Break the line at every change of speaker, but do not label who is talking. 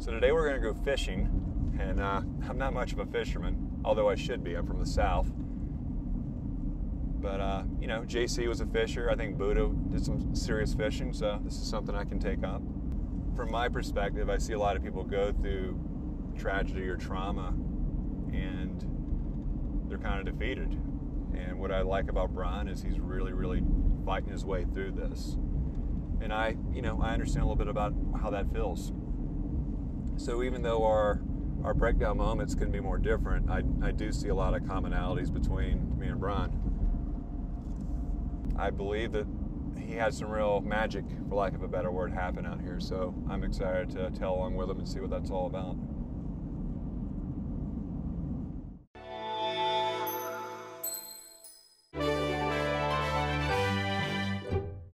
So today we're going to go fishing, and uh, I'm not much of a fisherman, although I should be. I'm from the south. But uh, you know, JC was a fisher. I think Buddha did some serious fishing, so this is something I can take up. From my perspective, I see a lot of people go through tragedy or trauma, and they're kind of defeated. And what I like about Brian is he's really, really fighting his way through this. And I, you know, I understand a little bit about how that feels. So even though our our breakdown moments can be more different, I, I do see a lot of commonalities between me and Brian. I believe that he has some real magic, for lack of a better word, happen out here. So I'm excited to tell along with him and see what that's all about.